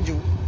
juju.